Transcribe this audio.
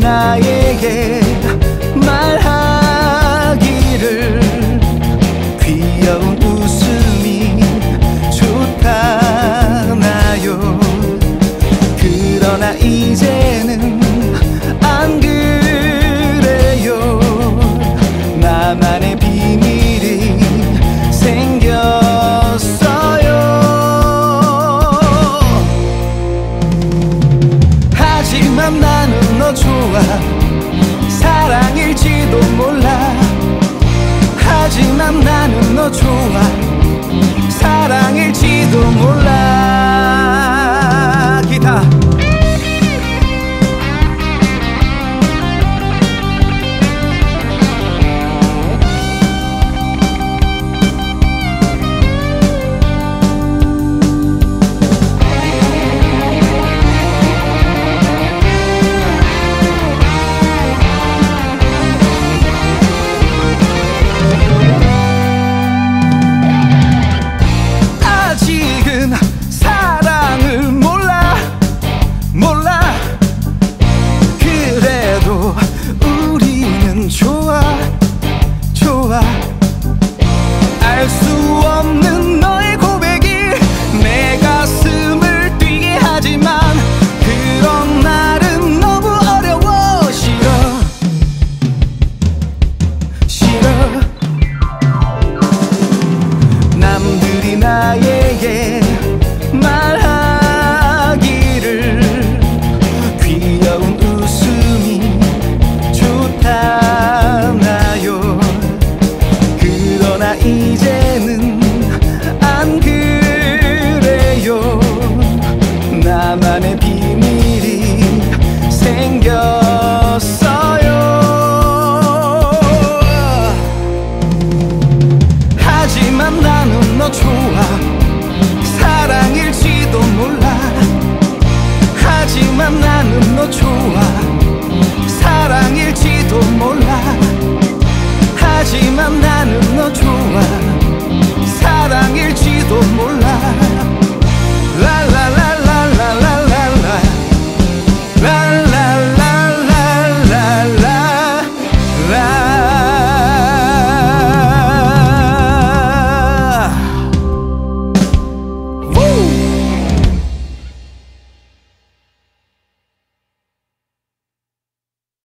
나에게 말하기를 귀여운 웃음이 좋다나요? 그러나 이제는 안 그래요. 나만의 비밀이 생겼어요. 하지만 나는 너 좋아. 사랑일지도 몰라. 하지만 나는 너 좋아. 사랑일지도 몰라 알수 없는 너 나는 너 좋아. 사랑일지도 몰라. 하지만 나